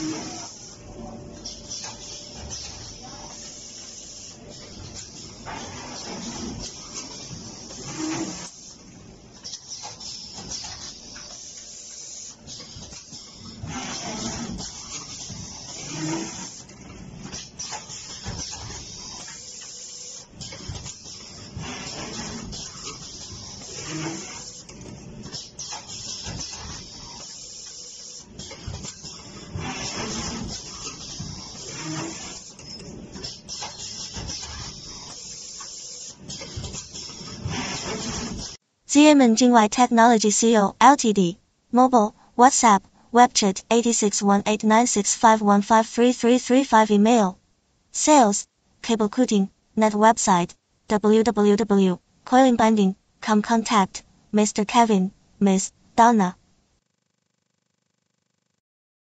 Thank mm -hmm. you. Yemen Jingwai Technology CO Ltd. Mobile, WhatsApp, WebChat 86189651533335 Email. Sales, Cable Cutting, Net Website, www.coilingbinding.com Contact, Mr. Kevin, Miss Donna.